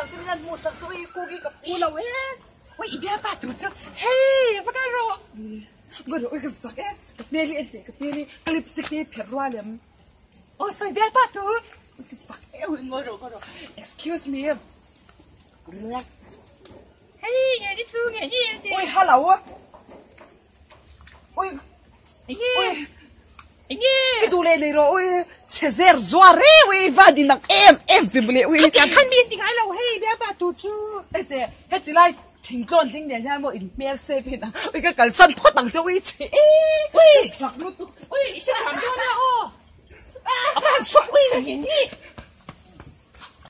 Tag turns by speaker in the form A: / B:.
A: đầu tôi nên mua sợ tôi cô ghi gặp cô lâu hết.
B: Quay bia ba tụi chứ. Hey bắt đầu rồi
A: ngồi rồi cái giặc ấy cái bia đi cái bia đi. Clip sẽ cái phép loa lắm
B: ô soi bia ba tụi
A: cái giặc ấy ngồi rồi ngồi rồi. Excuse me. Relax.
B: Hey nghe đi chú nghe đi ôi
A: hello á. Anh
B: nghe, anh nghe cái đồ
A: này này rồi ôi Cesar zoare we va đi nak em em vi bule we ta kan
B: mi ting ai lo hey be ba tu chu
A: ete heti lai thỉnh con thỉnh để ra mọi mẹ xe pin à ui cái cần sân thoát đằng cho uy chị ui mặc nó tu
B: ui sao làm cho nó ô à phải xuất uy là gì